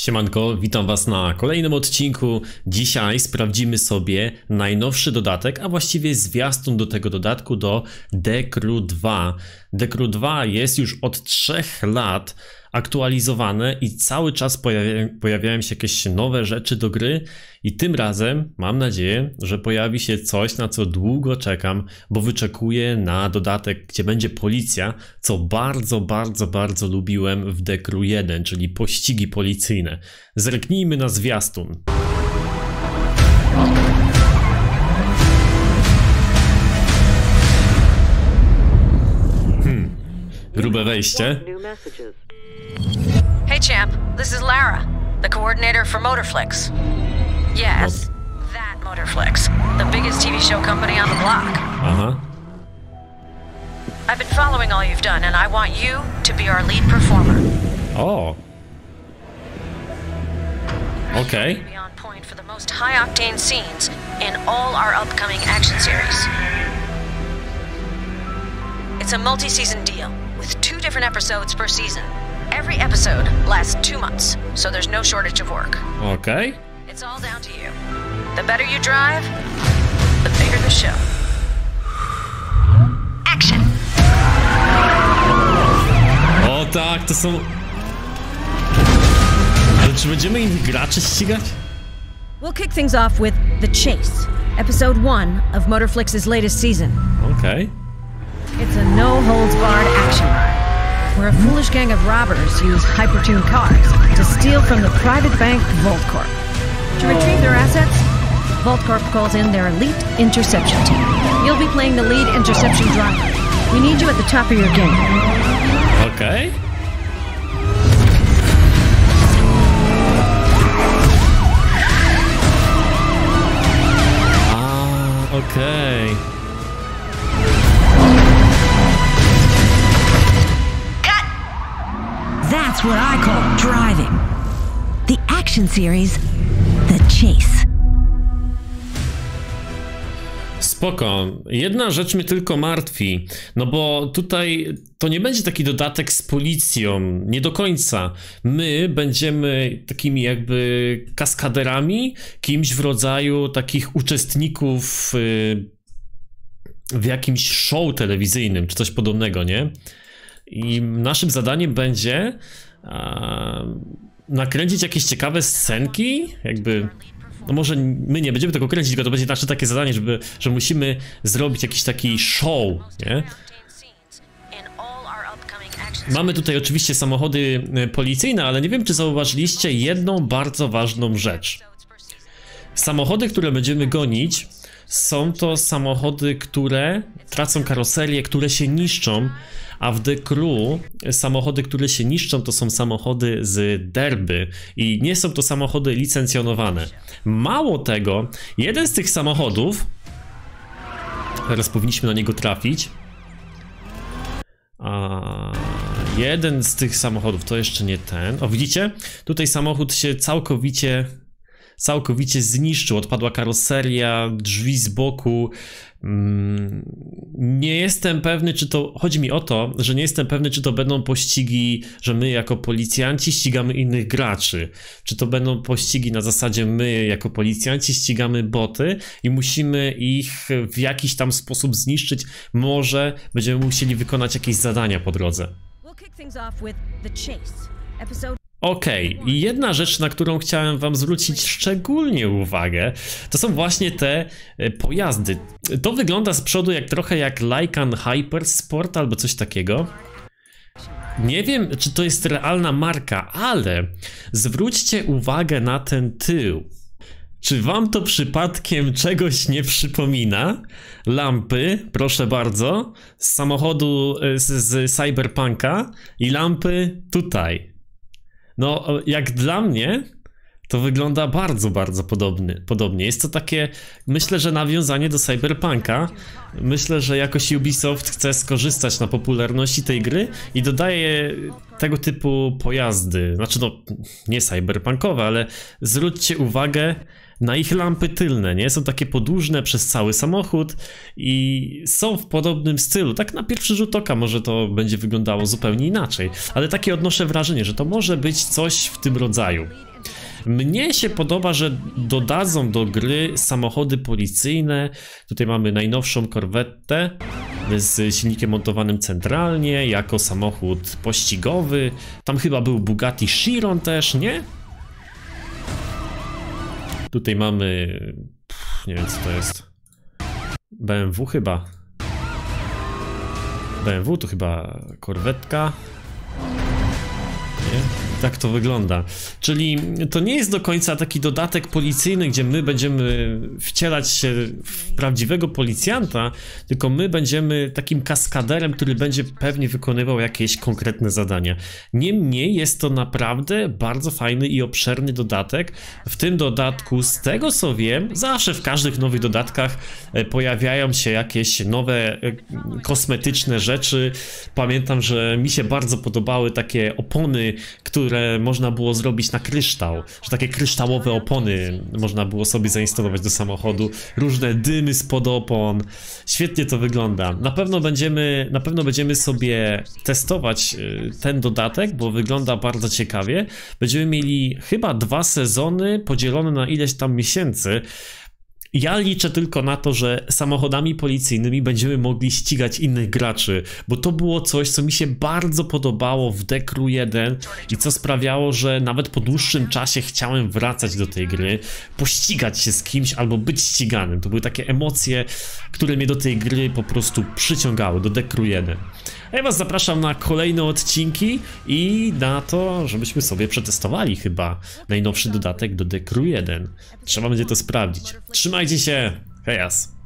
Siemanko, witam was na kolejnym odcinku. Dzisiaj sprawdzimy sobie najnowszy dodatek, a właściwie zwiastun do tego dodatku do Decru 2. Decru 2 jest już od 3 lat aktualizowane i cały czas pojawiają, się jakieś nowe rzeczy do gry i tym razem mam nadzieję, że pojawi się coś, na co długo czekam, bo wyczekuję na dodatek, gdzie będzie policja, co bardzo, bardzo, bardzo lubiłem w Decru 1, czyli pościgi policyjne. Zerknijmy na zwiastun. Hmm. Grube wejście. Hey, champ. This is Lara, the coordinator for Motorflix. Yes, that Motorflix, the biggest TV show company on the block. Uh huh. I've been following all you've done, and I want you to be our lead performer. Oh. Okay. Be on point for the most high octane scenes in all our upcoming action series. It's a multi season deal with two different episodes per season. Every episode lasts two months, so there's no shortage of work. Okay. It's all down to you. The better you drive, the bigger the show. Action! O tak, to są... Ale czy będziemy innych graczy ścigać? We'll kick things off with The Chase, episode one of Motorflix's latest season. Okay. It's a no holds barred action ride where a foolish gang of robbers use hypertuned cars to steal from the private bank Vault Corp. To retrieve their assets, Vault Corp calls in their elite interception team. You'll be playing the lead interception driver. We need you at the top of your game. Okay. Ah, a, okej. What I call driving. The action series, The Chase. Spoko. Jedna rzecz mnie tylko martwi, no bo tutaj to nie będzie taki dodatek z policją, nie do końca. My będziemy takimi jakby kaskaderami, kimś w rodzaju takich uczestników y, w jakimś show telewizyjnym, czy coś podobnego, nie? I naszym zadaniem będzie nakręcić jakieś ciekawe scenki, jakby. No może my nie będziemy tego kręcić, tylko to będzie nasze takie zadanie, żeby, że musimy zrobić jakiś taki show, nie? Mamy tutaj oczywiście samochody y, policyjne, ale nie wiem, czy zauważyliście jedną bardzo ważną rzecz. Samochody, które będziemy gonić, są to samochody, które tracą karoserię, które się niszczą, a w The Crew samochody, które się niszczą, to są samochody z derby i nie są to samochody licencjonowane. Mało tego, jeden z tych samochodów, teraz powinniśmy na niego trafić, a jeden z tych samochodów to jeszcze nie ten. O, widzicie? Tutaj samochód się całkowicie całkowicie zniszczył. Odpadła karoseria, drzwi z boku. Mm, Nie jestem pewny, czy to. Chodzi mi o to, że nie jestem pewny, czy to będą pościgi, że my jako policjanci ścigamy innych graczy. Czy to będą pościgi na zasadzie my jako policjanci ścigamy boty i musimy ich w jakiś tam sposób zniszczyć. Może będziemy musieli wykonać jakieś zadania po drodze. We'll kick with The Chase, Okej, i jedna rzecz, na którą chciałem wam zwrócić szczególnie uwagę, to są właśnie te e, pojazdy. To wygląda z przodu jak trochę jak Lycan Hyper Sport albo coś takiego. Nie wiem, czy to jest realna marka, ale zwróćcie uwagę na ten tył. Czy wam to przypadkiem czegoś nie przypomina? Lampy, proszę bardzo, z samochodu e, z, z Cyberpunka i lampy tutaj. No, jak dla mnie, to wygląda bardzo, bardzo podobny, podobnie. Jest to takie, myślę, że nawiązanie do Cyberpunka. Myślę, że jakoś Ubisoft chce skorzystać na popularności tej gry i dodaje tego typu pojazdy. Znaczy, no, nie cyberpunkowe, ale zwróćcie uwagę na ich lampy tylne, nie? Są takie podłużne przez cały samochód i są w podobnym stylu. Tak na pierwszy rzut oka może to będzie wyglądało zupełnie inaczej, ale takie odnoszę wrażenie, że to może być coś w tym rodzaju. Mnie się podoba, że dodadzą do gry samochody policyjne. Tutaj mamy najnowszą korwetę z silnikiem montowanym centralnie, jako samochód pościgowy. Tam chyba był Bugatti Chiron też, nie? Tutaj mamy... Pff, nie wiem co to jest. BMW chyba. BMW to chyba korwetka. Nie? Tak to wygląda. Czyli to nie jest do końca taki dodatek policyjny, gdzie my będziemy wcielać się w prawdziwego policjanta, tylko my będziemy takim kaskaderem, który będzie pewnie wykonywał jakieś konkretne zadania. Niemniej jest to naprawdę bardzo fajny i obszerny dodatek. W tym dodatku, z tego co wiem, zawsze w każdych nowych dodatkach e, pojawiają się jakieś nowe e, kosmetyczne rzeczy. Pamiętam, że mi się bardzo podobały takie opony, które które można było zrobić na kryształ, że takie kryształowe opony można było sobie zainstalować do samochodu, różne dymy spod opon. Świetnie to wygląda. Na pewno będziemy, na pewno będziemy sobie testować y, ten dodatek, bo wygląda bardzo ciekawie. Będziemy mieli chyba dwa sezony podzielone na ileś tam miesięcy. Ja liczę tylko na to, że samochodami policyjnymi będziemy mogli ścigać innych graczy, bo to było coś, co mi się bardzo podobało w Dekru 1 i co sprawiało, że nawet po dłuższym czasie chciałem wracać do tej gry, pościgać się z kimś albo być ściganym. To były takie emocje, które mnie do tej gry po prostu przyciągały, do Dekru 1. A ja was zapraszam na kolejne odcinki i na to, żebyśmy sobie przetestowali chyba najnowszy dodatek do Dekru 1. Trzeba będzie to sprawdzić. Trzymajcie się! Hejas!